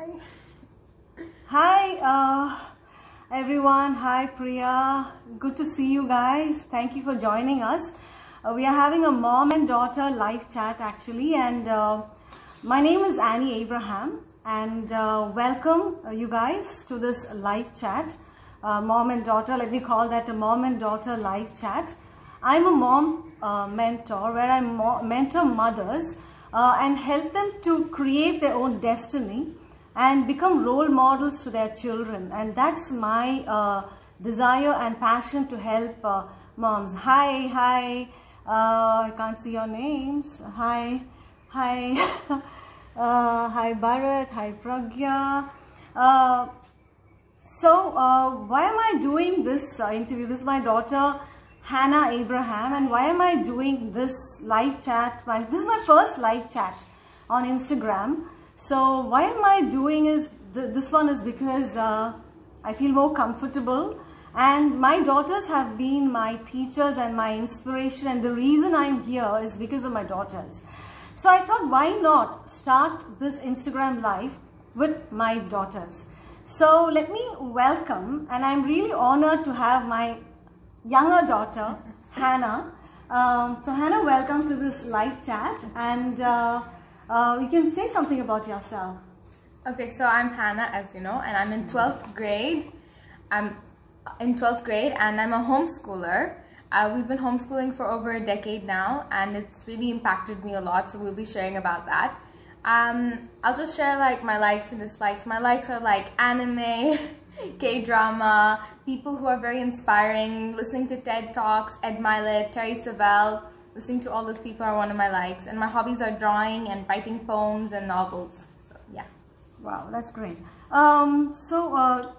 Hi. Hi, uh, everyone. Hi, Priya. Good to see you guys. Thank you for joining us. Uh, we are having a mom and daughter live chat actually, and uh, my name is Annie Abraham. And uh, welcome uh, you guys to this live chat, uh, mom and daughter. Let me call that a mom and daughter live chat. I'm a mom mentor where I mo- mentor mothers uh, and help them to create their own destiny and become role models to their children. And that's my uh, desire and passion to help uh, moms. Hi, hi. Uh, I can't see your names. Hi, hi. uh, hi, Bharat. Hi, Pragya. Uh, so, uh, why am I doing this interview? This is my daughter Hannah Abraham, and why am I doing this live chat? My, this is my first live chat on Instagram. So, why am I doing is th- this one is because uh, I feel more comfortable, and my daughters have been my teachers and my inspiration, and the reason I'm here is because of my daughters. So, I thought, why not start this Instagram live with my daughters? So let me welcome, and I'm really honored to have my younger daughter, Hannah. Um, so Hannah, welcome to this live chat, and uh, uh, you can say something about yourself. Okay, so I'm Hannah, as you know, and I'm in 12th grade. I'm in 12th grade and I'm a homeschooler. Uh, we've been homeschooling for over a decade now, and it's really impacted me a lot, so we'll be sharing about that. Um, I'll just share like my likes and dislikes. My likes are like anime, K-drama, people who are very inspiring, listening to TED Talks, Ed Mylett, Terri Savelle, listening to all those people are one of my likes. And my hobbies are drawing and writing poems and novels. So yeah. Wow, that's great. Um, so uh,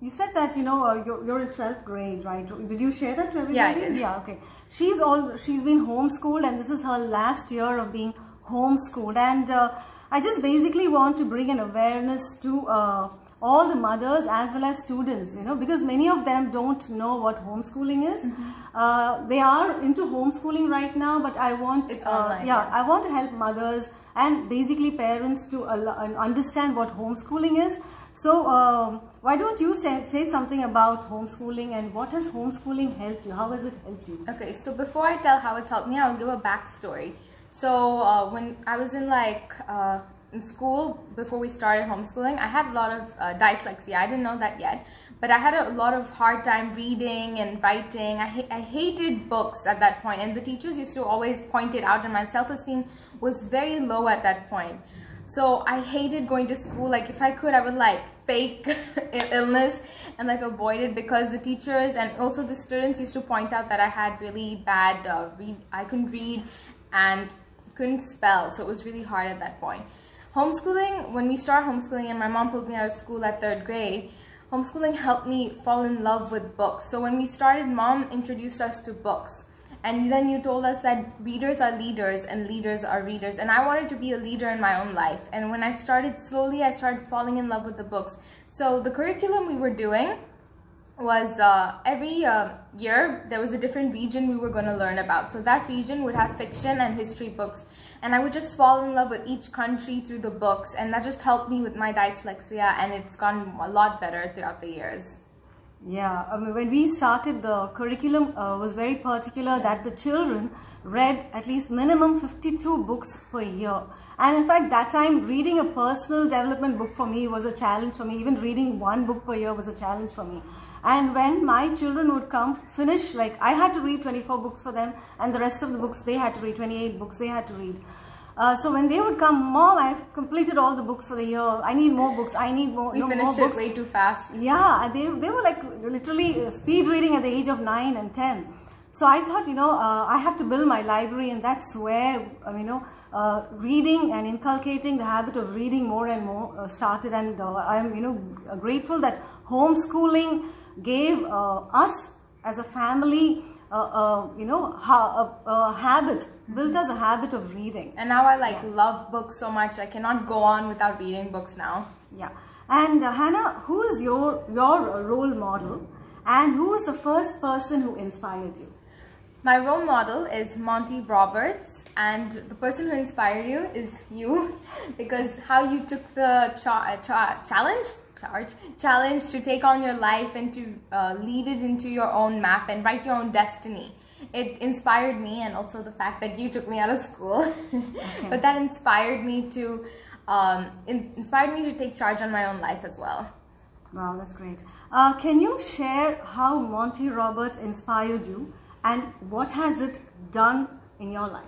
you said that you know uh, you're, you're in 12th grade, right? Did you share that to everybody? Yeah, I did. Yeah, okay. She's all she's been homeschooled, and this is her last year of being homeschooled. And uh, I just basically want to bring an awareness to uh, all the mothers as well as students, you know, because many of them don't know what homeschooling is. Mm-hmm. Uh, they are into homeschooling right now, but I want, It's uh, online, yeah, yeah. I want to help mothers and basically parents to al- understand what homeschooling is. So, um, why don't you say, say something about homeschooling and what has homeschooling helped you? How has it helped you? Okay, so before I tell how it's helped me, I'll give a backstory. So uh, when I was in like uh, in school before we started homeschooling, I had a lot of uh, dyslexia. I didn't know that yet, but I had a lot of hard time reading and writing. I ha- I hated books at that point, and the teachers used to always point it out, and my self esteem was very low at that point. So I hated going to school. Like if I could, I would like fake illness and like avoid it because the teachers and also the students used to point out that I had really bad uh, read. I couldn't read and couldn't spell, so it was really hard at that point. Homeschooling, when we started homeschooling and my mom pulled me out of school at third grade, homeschooling helped me fall in love with books. So when we started, mom introduced us to books. And then you told us that readers are leaders and leaders are readers. And I wanted to be a leader in my own life. And when I started slowly, I started falling in love with the books. So the curriculum we were doing was uh, every uh, year there was a different region we were going to learn about. So that region would have fiction and history books. And I would just fall in love with each country through the books. And that just helped me with my dyslexia. And it's gone a lot better throughout the years. Yeah, I mean, when we started, the curriculum uh, was very particular that the children read at least minimum 52 books per year. And in fact, that time, reading a personal development book for me was a challenge for me. Even reading one book per year was a challenge for me. And when my children would come, finish, like I had to read 24 books for them, and the rest of the books they had to read, 28 books they had to read. Uh, so when they would come, Mom, I've completed all the books for the year. I need more books. I need more. We no, more finished it books. way too fast. Yeah, they, they were like literally uh, speed reading at the age of 9 and 10. So I thought, you know, uh, I have to build my library, and that's where, um, you know, uh, reading and inculcating the habit of reading more and more uh, started. And uh, I'm, you know, grateful that homeschooling gave uh, us as a family, uh, uh, you know, ha- habit, built us a habit of reading. And now I like love books so much. I cannot go on without reading books now. Yeah. And uh, Hannah, who is your your role model, and who is the first person who inspired you? My role model is Monty Roberts, and the person who inspired you is you, because how you took the cha- cha- challenge, charge, challenge to take on your life and to uh, lead it into your own map and write your own destiny. It inspired me, and also the fact that you took me out of school, but that inspired me to um, in- inspired me to take charge on my own life as well. Wow, that's great. Uh, can you share how Monty Roberts inspired you and what has it done in your life?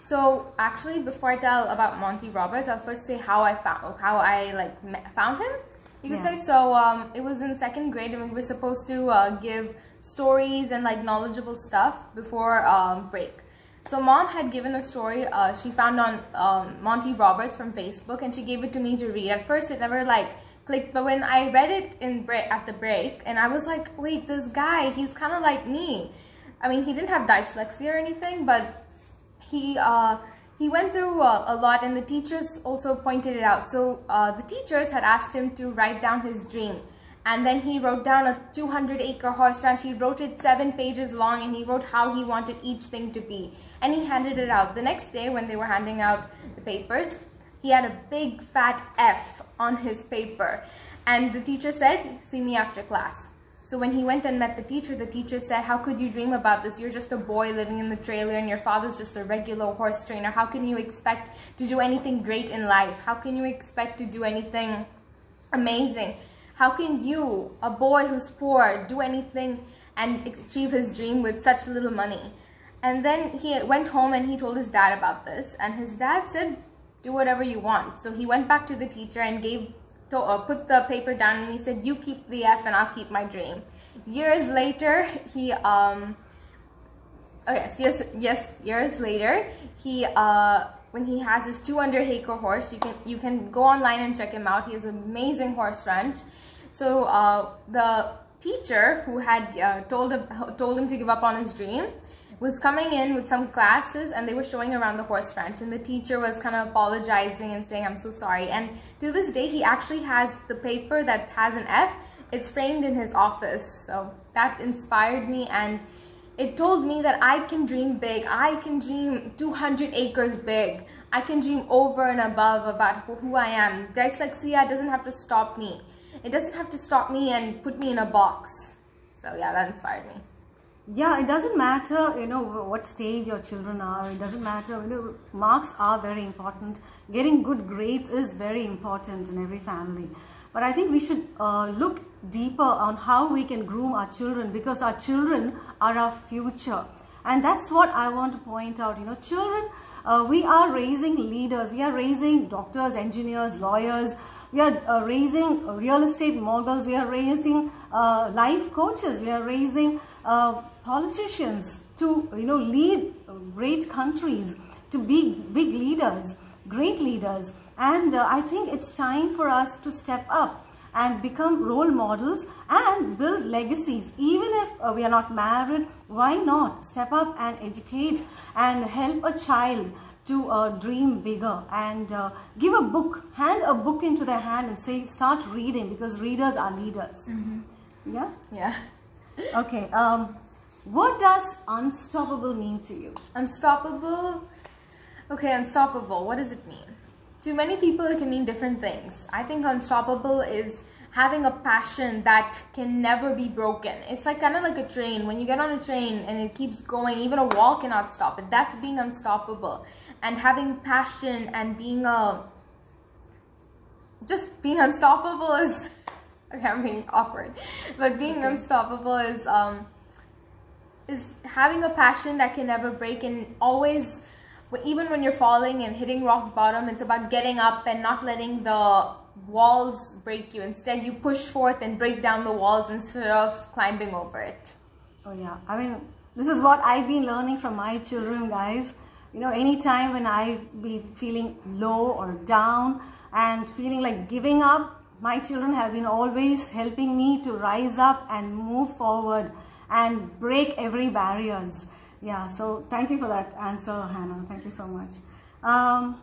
So actually, before I tell about Monty Roberts, I'll first say how I found how I like found him. You could Yeah. say so. Um, it was in second grade, and we were supposed to uh, give stories and like knowledgeable stuff before um, break. So mom had given a story uh, she found on um, Monty Roberts from Facebook, and she gave it to me to read. At first, it never like clicked, but when I read it in break at the break, and I was like, wait, this guy, he's kind of like me. I mean, he didn't have dyslexia or anything, but he uh, he went through uh, a lot and the teachers also pointed it out. So uh, the teachers had asked him to write down his dream. And then he wrote down a 200 acre horse ranch. He wrote it seven pages long and he wrote how he wanted each thing to be. And he handed it out. The next day when they were handing out the papers he had a big fat f on his paper. And the teacher said see me after class so when he went and met the teacher, the teacher said, How could you dream about this? You're just a boy living in the trailer and your father's just a regular horse trainer. How can you expect to do anything great in life? How can you expect to do anything amazing? How can you, a boy who's poor, do anything and achieve his dream with such little money? And then he went home and he told his dad about this. And his dad said, Do whatever you want. So he went back to the teacher and gave uh, put the paper down and he said, "You keep the F and I'll keep my dream." Years later, he um. Oh yes, yes, yes. Years later, he uh when he has his 200 acre horse, you can you can go online and check him out. He has an amazing horse ranch. So uh, the teacher who had uh, told him told him to give up on his dream was coming in with some classes and they were showing around the horse ranch and the teacher was kind of apologizing and saying i'm so sorry. And to this day he actually has the paper that has an f. It's framed in his office. So that inspired me and it told me that i can dream big. I can dream 200 acres big. I can dream over and above about who i am. Dyslexia doesn't have to stop me. It doesn't have to stop me and put me in a box. So yeah that inspired me Yeah, it doesn't matter, you know, what stage your children are. It doesn't matter, you know, marks are very important. Getting good grades is very important in every family. But I think we should uh, look deeper on how we can groom our children because our children are our future. And that's what I want to point out. You know, children, uh, we are raising leaders. We are raising doctors, engineers, lawyers. We are uh, raising real estate moguls. We are raising uh, life coaches. We are raising uh, politicians to you know lead great countries, to be big leaders, great leaders. And uh, I think it's time for us to step up and become role models and build legacies. Even if uh, we are not married, why not step up and educate and help a child to uh, dream bigger and uh, give a book, hand a book into their hand and say, start reading because readers are leaders. Yeah? yeah Okay. Um, what does unstoppable mean to you? Unstoppable. Okay, unstoppable. What does it mean? To many people, it can mean different things. I think unstoppable is having a passion that can never be broken. It's like kind of like a train. When you get on a train and it keeps going, even a wall cannot stop it. That's being unstoppable. And having passion and being a just being unstoppable is okay, I'm being awkward. But being unstoppable is um is having a passion that can never break and always even when you're falling and hitting rock bottom it's about getting up and not letting the walls break you instead you push forth and break down the walls instead of climbing over it Oh yeah, I mean, this is what I've been learning from my children, guys. You know, anytime when I've been feeling low or down and feeling like giving up, my children have been always helping me to rise up and move forward and break every barriers. Yeah, so thank you for that answer, Hannah. Thank you so much. Um,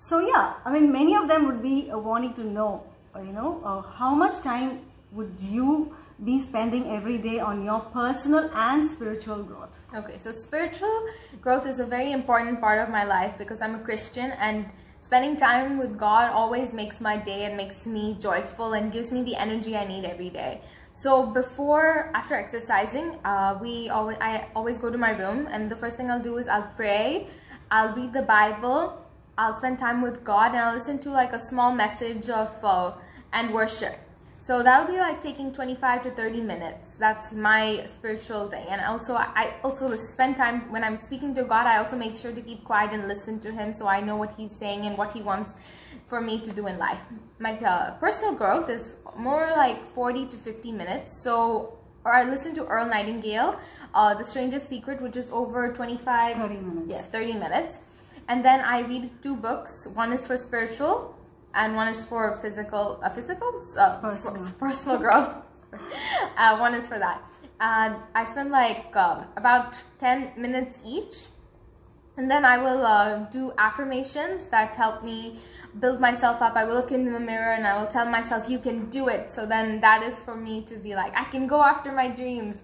so yeah, I mean, many of them would be uh, wanting to know, uh, you know, uh, how much time would you be spending every day on your personal and spiritual growth? Okay, so spiritual growth is a very important part of my life because I'm a Christian and spending time with God always makes my day and makes me joyful and gives me the energy I need every day. So before, after exercising, uh, we always, I always go to my room and the first thing I'll do is I'll pray, I'll read the Bible, I'll spend time with God and I'll listen to like a small message of uh, and worship. So that'll be like taking 25 to 30 minutes. That's my spiritual thing. And also, I also spend time when I'm speaking to God. I also make sure to keep quiet and listen to Him so I know what He's saying and what He wants for me to do in life. My uh, personal growth is more like 40 to 50 minutes. So, or I listen to Earl Nightingale, uh, The Strangest Secret, which is over 25 30 minutes. Yeah, 30 minutes. And then I read two books. One is for spiritual and one is for physical, uh, physical, uh, personal. personal growth. uh, one is for that. And I spend like um, about 10 minutes each. And then I will uh, do affirmations that help me build myself up. I will look in the mirror and I will tell myself, you can do it. So then that is for me to be like, I can go after my dreams.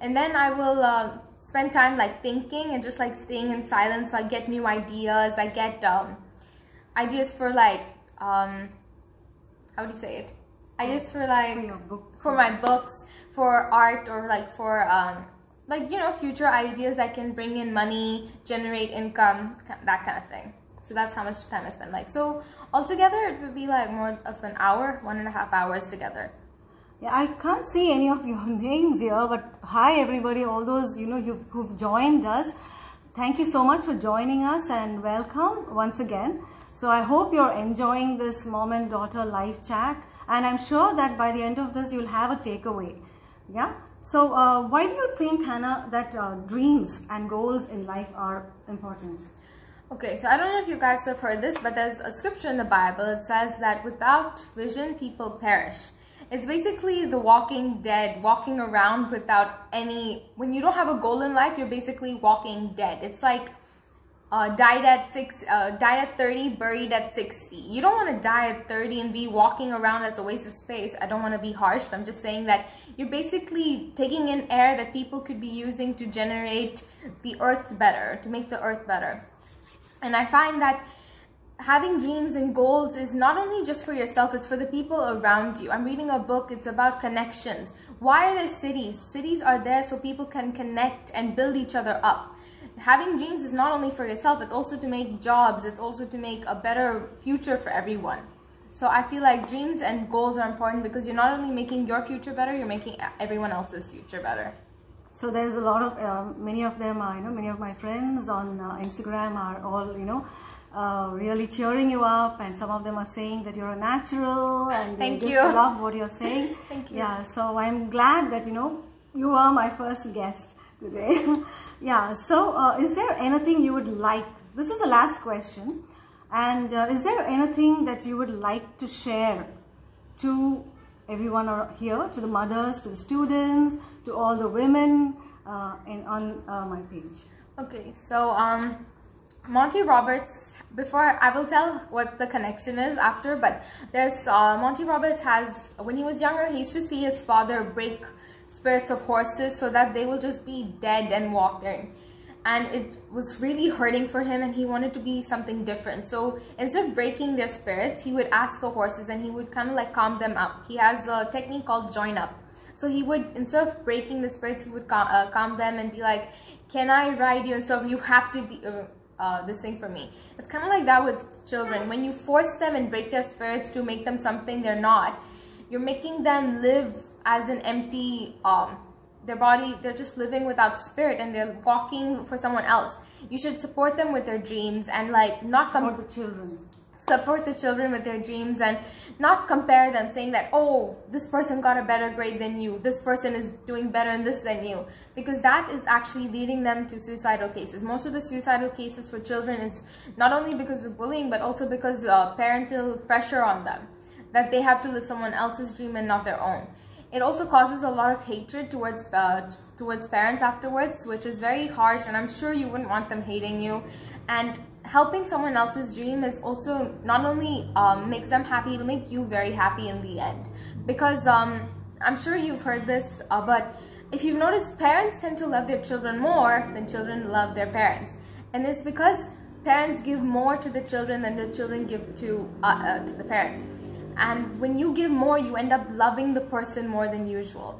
And then I will uh, spend time like thinking and just like staying in silence. So I get new ideas. I get um, ideas for like um, how do you say it? I just for like For for my books, for art, or like for um, like you know future ideas that can bring in money, generate income, that kind of thing. So that's how much time I spend. Like so, altogether it would be like more of an hour, one and a half hours together. Yeah, I can't see any of your names here, but hi everybody, all those you know who've joined us. Thank you so much for joining us and welcome once again. So I hope you're enjoying this mom and daughter live chat, and I'm sure that by the end of this you'll have a takeaway. Yeah. So uh, why do you think, Hannah, that uh, dreams and goals in life are important? Okay, so I don't know if you guys have heard this, but there's a scripture in the Bible. It says that without vision, people perish. It's basically the walking dead, walking around without any. When you don't have a goal in life, you're basically walking dead. It's like uh, died at six, uh, died at 30, buried at 60. You don't want to die at 30 and be walking around as a waste of space. I don't want to be harsh, but I'm just saying that you're basically taking in air that people could be using to generate the earth better, to make the earth better. And I find that having dreams and goals is not only just for yourself, it's for the people around you. I'm reading a book, it's about connections. Why are there cities? Cities are there so people can connect and build each other up. Having dreams is not only for yourself, it's also to make jobs, it's also to make a better future for everyone. So I feel like dreams and goals are important because you're not only making your future better, you're making everyone else's future better. So there's a lot of uh, many of them are you know many of my friends on uh, Instagram are all you know uh, really cheering you up, and some of them are saying that you're a natural, and they Thank just you. love what you're saying. Thank you. Yeah, so I'm glad that you know you are my first guest today. yeah. So uh, is there anything you would like? This is the last question, and uh, is there anything that you would like to share to everyone here, to the mothers, to the students, to all the women uh, in, on uh, my page. Okay, so um, Monty Roberts. Before I will tell what the connection is after, but there's uh, Monty Roberts has when he was younger, he used to see his father break spirits of horses so that they will just be dead and walking and it was really hurting for him and he wanted to be something different. So instead of breaking their spirits he would ask the horses and he would kind of like calm them up. He has a technique called join up. So he would instead of breaking the spirits he would calm, uh, calm them and be like can i ride you? And so you have to be uh, uh, this thing for me. It's kind of like that with children. When you force them and break their spirits to make them something they're not you're making them live as an empty um, their body they're just living without spirit and they're walking for someone else. You should support them with their dreams and like not Support the children. Support the children with their dreams and not compare them saying that oh this person got a better grade than you. This person is doing better in this than you. Because that is actually leading them to suicidal cases. Most of the suicidal cases for children is not only because of bullying but also because uh, parental pressure on them that they have to live someone else's dream and not their own. It also causes a lot of hatred towards uh, towards parents afterwards, which is very harsh, and I'm sure you wouldn't want them hating you. And helping someone else's dream is also not only um, makes them happy, it'll make you very happy in the end. Because um, I'm sure you've heard this, uh, but if you've noticed, parents tend to love their children more than children love their parents. And it's because parents give more to the children than the children give to, uh, uh, to the parents. And when you give more, you end up loving the person more than usual.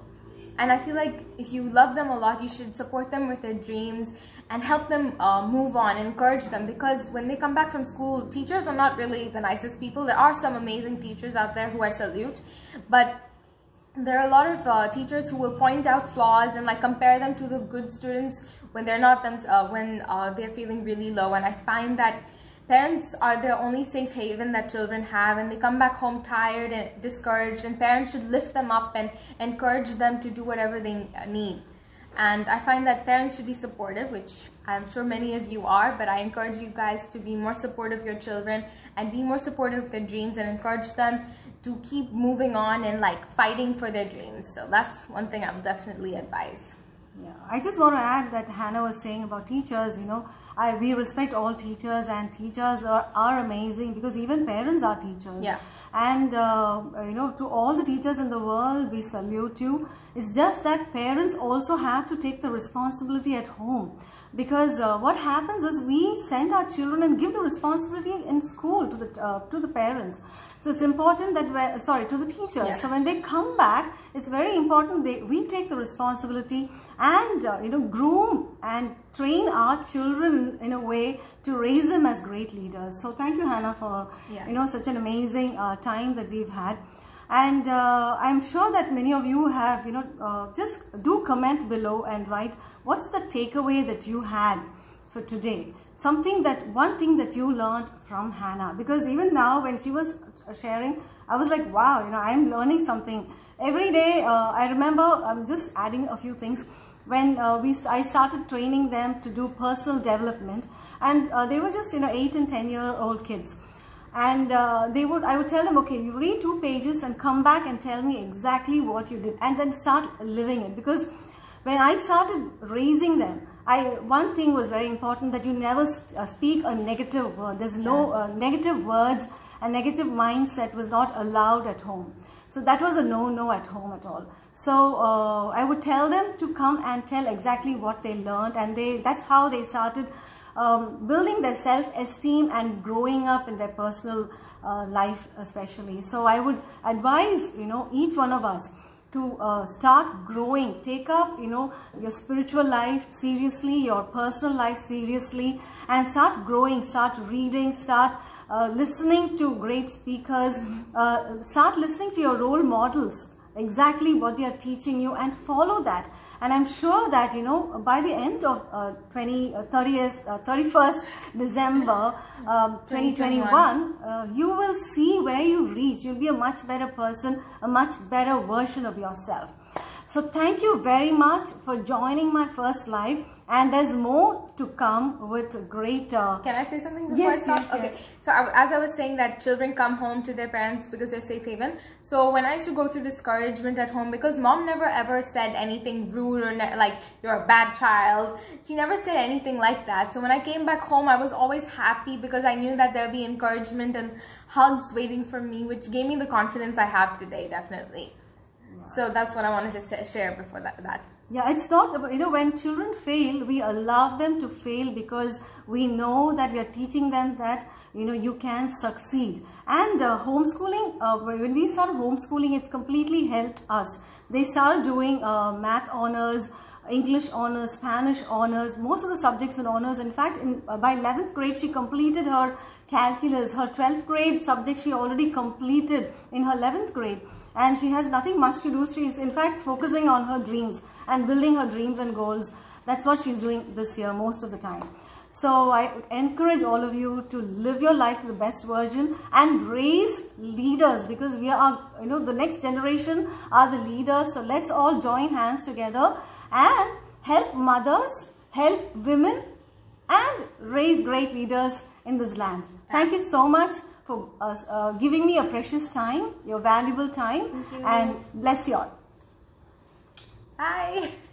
And I feel like if you love them a lot, you should support them with their dreams and help them uh, move on, encourage them. Because when they come back from school, teachers are not really the nicest people. There are some amazing teachers out there who I salute, but there are a lot of uh, teachers who will point out flaws and like compare them to the good students when they're not them uh, when uh, they're feeling really low and i find that parents are the only safe haven that children have and they come back home tired and discouraged and parents should lift them up and encourage them to do whatever they need and I find that parents should be supportive, which I'm sure many of you are, but I encourage you guys to be more supportive of your children and be more supportive of their dreams and encourage them to keep moving on and like fighting for their dreams. So that's one thing I will definitely advise. Yeah, I just want to add that Hannah was saying about teachers, you know, I, we respect all teachers and teachers are, are amazing because even parents are teachers. Yeah. And, uh, you know, to all the teachers in the world, we salute you. It's just that parents also have to take the responsibility at home because uh, what happens is we send our children and give the responsibility in school to the uh, to the parents so it's important that we sorry to the teachers yeah. so when they come back it's very important they we take the responsibility and uh, you know groom and train our children in a way to raise them as great leaders so thank you hannah for yeah. you know such an amazing uh, time that we've had and uh, I'm sure that many of you have, you know, uh, just do comment below and write what's the takeaway that you had for today. Something that, one thing that you learned from Hannah. Because even now when she was sharing, I was like, wow, you know, I'm learning something. Every day, uh, I remember, I'm just adding a few things. When uh, we st I started training them to do personal development. And uh, they were just, you know, 8 and 10 year old kids. And uh, they would I would tell them okay you read two pages and come back and tell me exactly what you did and then start living it. Because when I started raising them I one thing was very important that you never uh, speak a negative word. There's no uh, negative words a negative mindset was not allowed at home so that was a no-no at home at all. So uh, I would tell them to come and tell exactly what they learned and they that's how they started um, building their self-esteem and growing up in their personal uh, life especially. So I would advise, you know, each one of us to uh, start growing, take up, you know, your spiritual life seriously, your personal life seriously and start growing, start reading, start uh, listening to great speakers, uh, start listening to your role models, exactly what they are teaching you and follow that and I'm sure that, you know, by the end of uh, 20, uh, 30th, uh, 31st December um, 2021, uh, you will see where you reach. You'll be a much better person, a much better version of yourself. So thank you very much for joining my first live and there's more to come with great uh, can i say something before yes, i stop? yes, okay. Yes. so I, as i was saying that children come home to their parents because they're safe haven. So when i used to go through discouragement at home because mom never ever said anything rude or like you're a bad child. She never said anything like that. So when i came back home i was always happy because i knew that there'd be encouragement and hugs waiting for me which gave me the confidence i have today definitely so that's what i wanted to share before that, that. Yeah, it's not, you know, when children fail, we allow them to fail because we know that we are teaching them that, you know, you can succeed. And uh, homeschooling, uh, when we started homeschooling, it's completely helped us. They started doing uh, math honors, English honors, Spanish honors, most of the subjects in honors. In fact, in, uh, by 11th grade, she completed her calculus. Her 12th grade subject she already completed in her 11th grade and she has nothing much to do. She is, in fact focusing on her dreams and building her dreams and goals. That's what she's doing this year most of the time. So I encourage all of you to live your life to the best version and raise leaders because we are, you know, the next generation are the leaders. So let's all join hands together and help mothers, help women and raise great leaders in this land. Thank you so much for uh, uh, giving me a precious time, your valuable time, and bless you all. Bye.